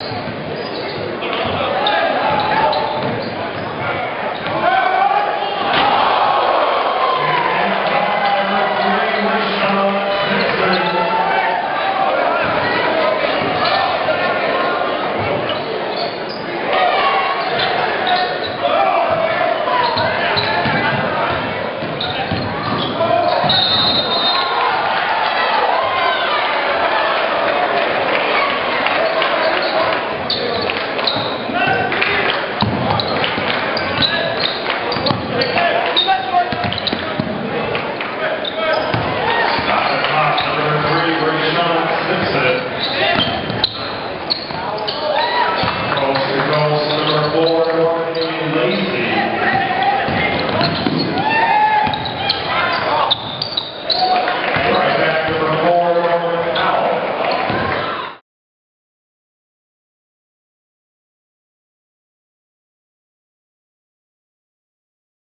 you